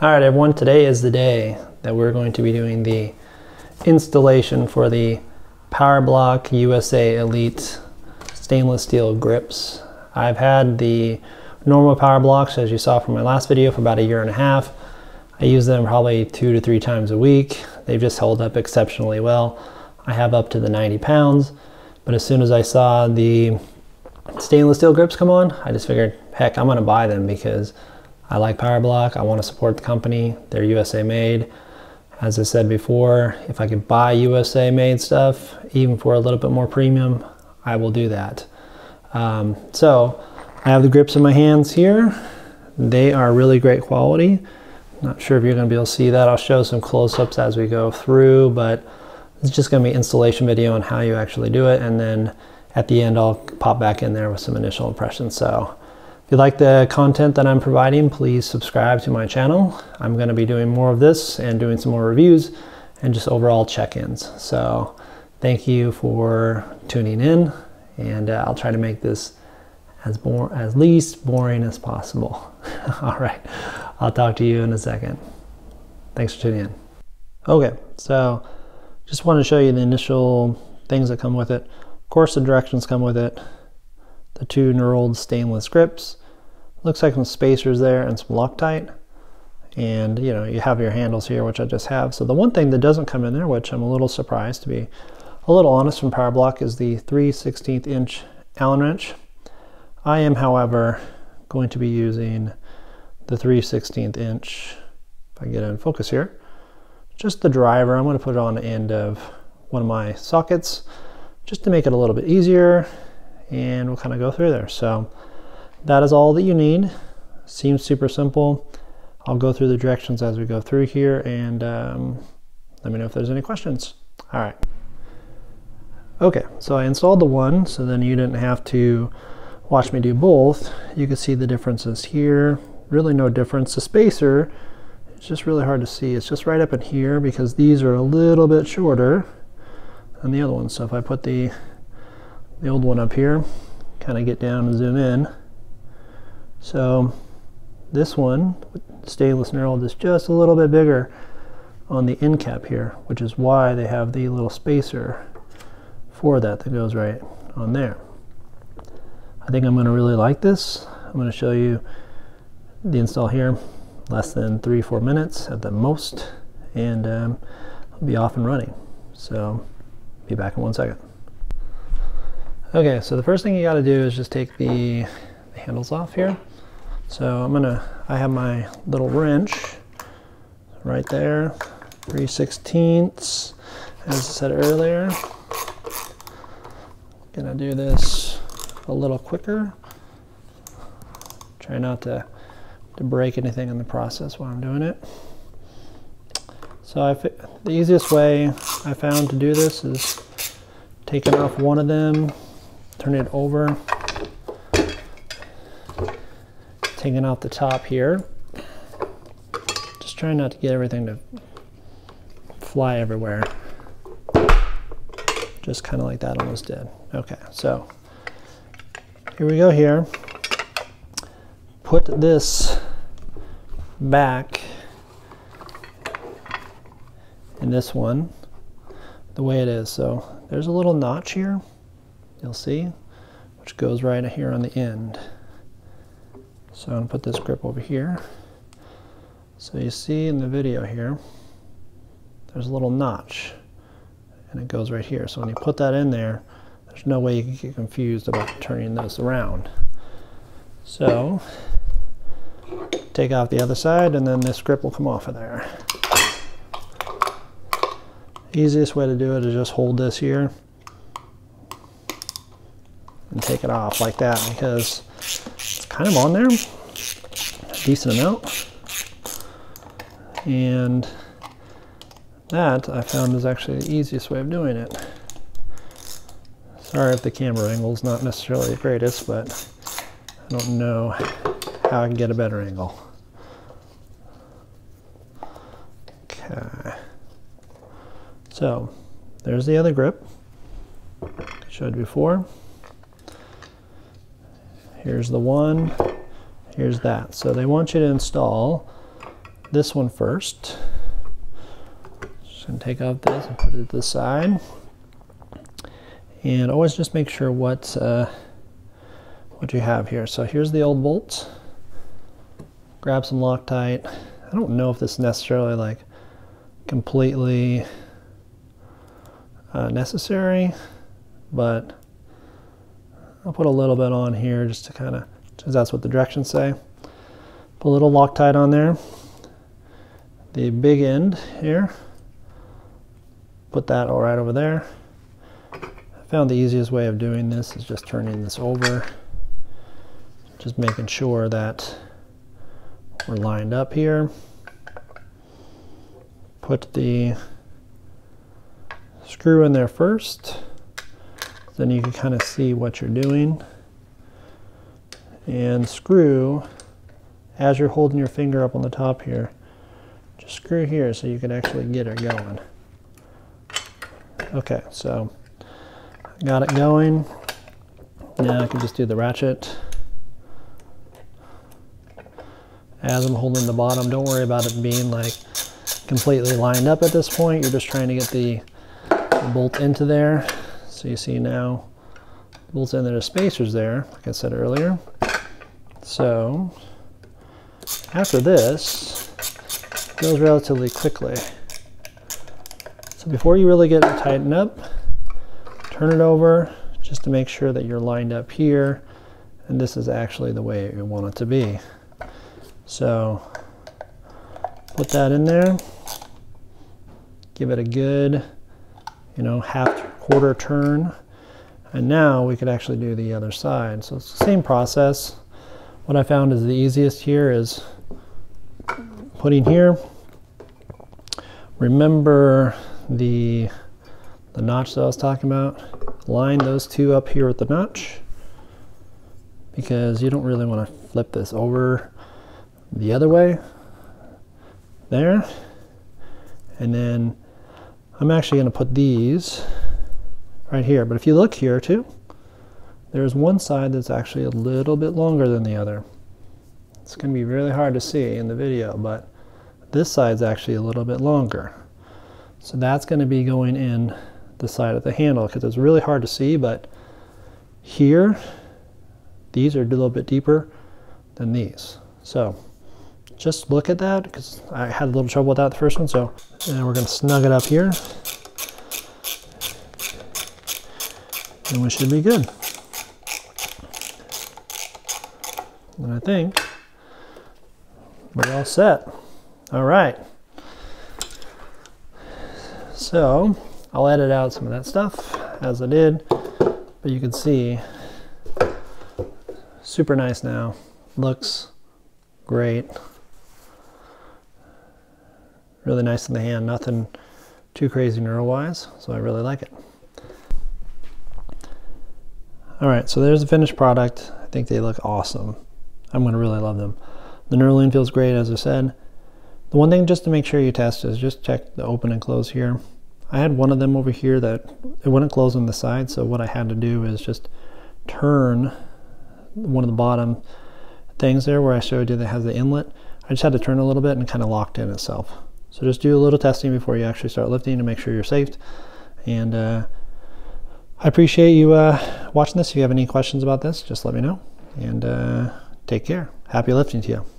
All right, everyone, today is the day that we're going to be doing the installation for the PowerBlock USA Elite stainless steel grips. I've had the normal PowerBlocks, as you saw from my last video, for about a year and a half. I use them probably two to three times a week. They've just held up exceptionally well. I have up to the 90 pounds, but as soon as I saw the stainless steel grips come on, I just figured, heck, I'm gonna buy them because I like PowerBlock. I want to support the company. They're USA made. As I said before, if I could buy USA made stuff, even for a little bit more premium, I will do that. Um, so I have the grips in my hands here. They are really great quality. Not sure if you're going to be able to see that. I'll show some close-ups as we go through, but it's just going to be installation video on how you actually do it. And then at the end, I'll pop back in there with some initial impressions. So you like the content that I'm providing, please subscribe to my channel. I'm going to be doing more of this and doing some more reviews and just overall check-ins. So thank you for tuning in and uh, I'll try to make this as, as least boring as possible. All right, I'll talk to you in a second. Thanks for tuning in. Okay, so just want to show you the initial things that come with it. Of course, the directions come with it the two knurled stainless grips. Looks like some spacers there and some Loctite. And you know, you have your handles here, which I just have. So the one thing that doesn't come in there, which I'm a little surprised to be a little honest from PowerBlock, is the 3 16th inch Allen wrench. I am, however, going to be using the 3 16th inch, if I get in focus here, just the driver. I'm going to put it on the end of one of my sockets just to make it a little bit easier and we'll kind of go through there. So that is all that you need. Seems super simple. I'll go through the directions as we go through here and um, let me know if there's any questions. All right. Okay, so I installed the one, so then you didn't have to watch me do both. You can see the differences here. Really no difference. The spacer, it's just really hard to see. It's just right up in here because these are a little bit shorter than the other ones. So if I put the the old one up here, kind of get down and zoom in. So this one, stainless knurled, is just a little bit bigger on the end cap here, which is why they have the little spacer for that that goes right on there. I think I'm going to really like this. I'm going to show you the install here, less than three, four minutes at the most, and um, I'll be off and running. So be back in one second. Okay, so the first thing you got to do is just take the, the, handles off here. So I'm gonna, I have my little wrench right there, 3 sixteenths, as I said earlier. Gonna do this a little quicker. Try not to, to break anything in the process while I'm doing it. So I, the easiest way I found to do this is taking off one of them turn it over, taking out the top here. Just trying not to get everything to fly everywhere. Just kind of like that almost did. Okay, so here we go here. Put this back in this one the way it is. So there's a little notch here you'll see, which goes right here on the end. So I'm going to put this grip over here. So you see in the video here, there's a little notch and it goes right here. So when you put that in there, there's no way you can get confused about turning this around. So take off the other side and then this grip will come off of there. Easiest way to do it is just hold this here and take it off like that because kind of on there, a decent amount. And that I found is actually the easiest way of doing it. Sorry if the camera angle is not necessarily the greatest, but I don't know how I can get a better angle. Okay. So there's the other grip. I showed before. Here's the one, here's that. So they want you to install this one first. Just gonna take off this and put it to the side. And always just make sure what, uh, what you have here. So here's the old bolts. Grab some Loctite. I don't know if this is necessarily like completely uh, necessary, but I'll put a little bit on here just to kind of, because that's what the directions say. Put a little Loctite on there. The big end here, put that all right over there. I found the easiest way of doing this is just turning this over, just making sure that we're lined up here. Put the screw in there first. Then you can kind of see what you're doing. And screw, as you're holding your finger up on the top here, just screw here so you can actually get it going. Okay, so got it going. Now I can just do the ratchet. As I'm holding the bottom, don't worry about it being like completely lined up at this point. You're just trying to get the, the bolt into there. So you see now, bolts in there, the spacers there, like I said earlier. So after this, goes relatively quickly. So before you really get it tightened up, turn it over just to make sure that you're lined up here. And this is actually the way you want it to be. So put that in there, give it a good, you know, half quarter turn. And now we could actually do the other side. So it's the same process. What I found is the easiest here is putting here. Remember the, the notch that I was talking about? Line those two up here with the notch because you don't really want to flip this over the other way there. And then I'm actually going to put these right here. But if you look here too, there's one side that's actually a little bit longer than the other. It's going to be really hard to see in the video, but this side's actually a little bit longer. So that's going to be going in the side of the handle because it's really hard to see, but here, these are a little bit deeper than these. So just look at that because I had a little trouble with that the first one. So and we're going to snug it up here. And we should be good. And I think we're all set. All right. So I'll edit out some of that stuff as I did, but you can see super nice now. Looks great. Really nice in the hand, nothing too crazy knurl-wise, so I really like it. All right, so there's the finished product. I think they look awesome. I'm gonna really love them. The knurling feels great, as I said. The one thing just to make sure you test is just check the open and close here. I had one of them over here that it wouldn't close on the side, so what I had to do is just turn one of the bottom things there where I showed you that has the inlet. I just had to turn a little bit and kind of locked in itself. So just do a little testing before you actually start lifting to make sure you're safe. And uh, I appreciate you uh, watching this. If you have any questions about this, just let me know. And uh, take care. Happy lifting to you.